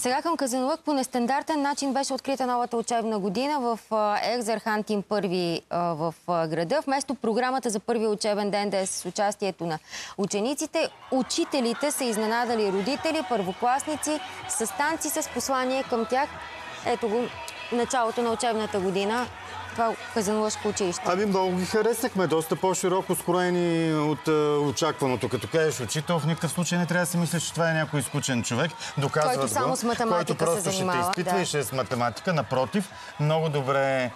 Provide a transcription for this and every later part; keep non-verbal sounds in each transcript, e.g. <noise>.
Сега към Казанлък по нестандартен начин беше открита новата учебна година в Екзархан Тим първи в града. Вместо програмата за първи учебен ден да е с участието на учениците, учителите са изненадали родители, първокласници с танци с послание към тях. Ето го началото на учебната година това Казанлъшко училище? Ами много ги хареснахме, доста по-широко скроени от е, очакваното. Като кажеш учител, в никакъв случай не трябва да си мислиш, че това е някой изкучен човек. Доказват който само с математика който просто се занимава, ще те изпитва да. и ще е с математика. Напротив, много добре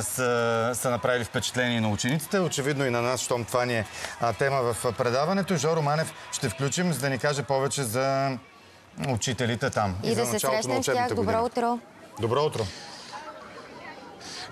са, са направили впечатление на учениците. Очевидно и на нас, щом това ни е а, тема в предаването. Жоро Манев ще включим, за да ни каже повече за учителите там. И, и да се срещнем с тях. Добро утро. Добро утро.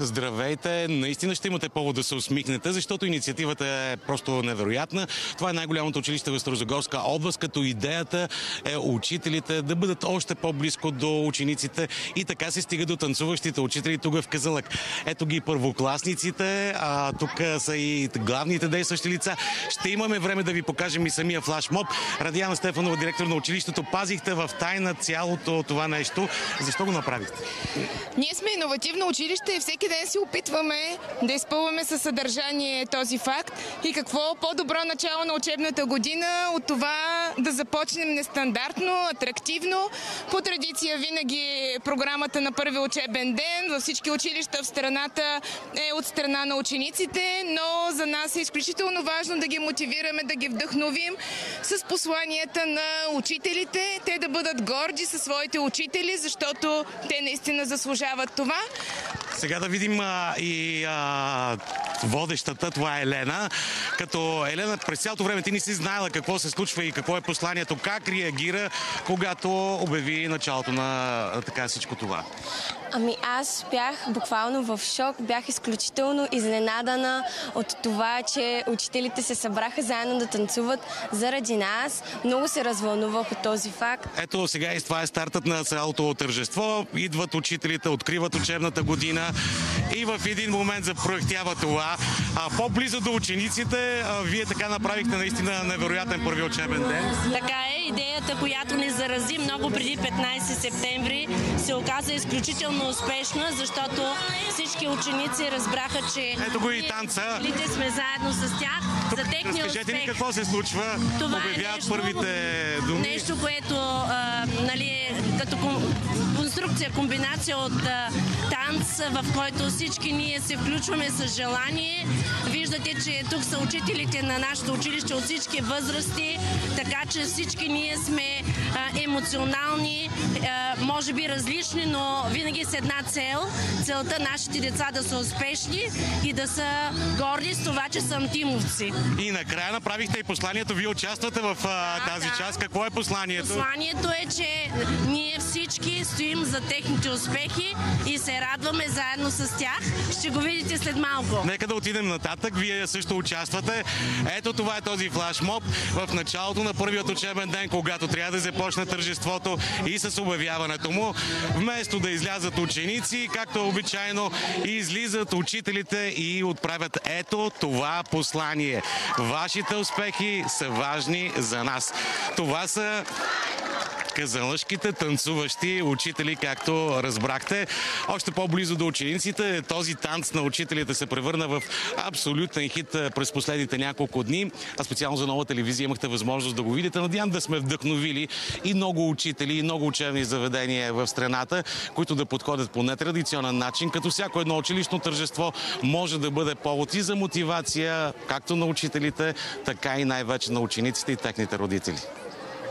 Здравейте! Наистина ще имате повод да се усмихнете, защото инициативата е просто невероятна. Това е най-голямото училище в Старозагорска област, като идеята е учителите да бъдат още по-близко до учениците и така се стига до танцуващите учители тук в Казалък. Ето ги първокласниците, а тук са и главните действащи лица. Ще имаме време да ви покажем и самия флашмоб. Радиана Стефанова, директор на училището, пазихте в тайна цялото това нещо. Защо го направихте? Ние сме иновативно училище и всеки ден си опитваме да изпълваме със съдържание този факт и какво по-добро начало на учебната година от това да започнем нестандартно, атрактивно. По традиция винаги програмата на първи учебен ден във всички училища в страната е от страна на учениците, но за нас е изключително важно да ги мотивираме, да ги вдъхновим с посланията на учителите, те да бъдат горди със своите учители, защото те наистина заслужават това. Сега да видим а, и а, водещата, това е Елена. Като Елена през цялото време ти не си знаела какво се случва и какво е посланието, как реагира, когато обяви началото на така всичко това. Ами аз бях буквално в шок, бях изключително изненадана от това, че учителите се събраха заедно да танцуват заради нас. Много се развълнувах от този факт. Ето сега и това е стартът на цялото тържество. Идват учителите, откриват учебната година и в един момент запроектява това. А по-близо до учениците, вие така направихте наистина невероятен първи учебен ден. Така е, идеята, която ни зарази много преди 15 септември, се оказа изключително успешна, защото всички ученици разбраха, че Ето го и танца. Ние сме заедно с тях Тук, за техния разкажете ни успех. какво се случва. Това Обявяват е нещо, първите думи. Нещо, което а, нали, е като кон- конструкция, комбинация от а, танц, в който всички ние се включваме с желание. Виждате, че тук са учителите на нашето училище от всички възрасти, така че всички ние сме а, емоционални, а, може би различни, но винаги с една цел. Целта нашите деца да са успешни и да са горди с това, че са антимовци. И накрая направихте и посланието. Вие участвате в а, Да, тази да. част. Какво е посланието? Посланието е, че ние всички стоим за техните успехи и се радваме заедно с тях. Ще го видите след малко. Нека да отидем нататък. Вие също участвате. Ето това е този флашмоб в началото на първият учебен ден, когато трябва да започне тържеството и с обявяването му. Вместо да излязат ученици, както обичайно, излизат учителите и отправят ето това послание. Вашите успехи са важни за нас. Това са казанлъшките танцуващи учители, както разбрахте. Още по-близо до учениците, този танц на учителите се превърна в абсолютен хит през последните няколко дни. А специално за нова телевизия имахте възможност да го видите. Надявам да сме вдъхновили и много учители, и много учебни заведения в страната, които да подходят по нетрадиционен начин, като всяко едно училищно тържество може да бъде повод и за мотивация, както на учителите, така и най-вече на учениците и техните родители.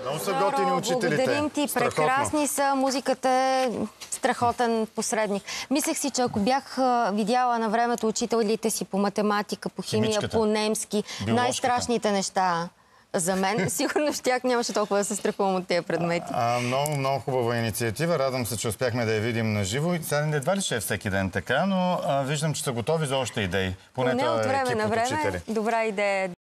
Много са готини учителите. Благодарим ти. Страхотно. Прекрасни са. Музиката е страхотен посредник. Мислех си, че ако бях видяла на времето учителите си по математика, по химия, Химичката. по немски, най-страшните неща за мен, <laughs> сигурно щях нямаше толкова да се страхувам от тези предмети. А, много, много хубава инициатива. Радвам се, че успяхме да я видим на живо. Сега едва ли ще е всеки ден така, но а, виждам, че са готови за още идеи. Поне Поне този от време на време. Добра идея.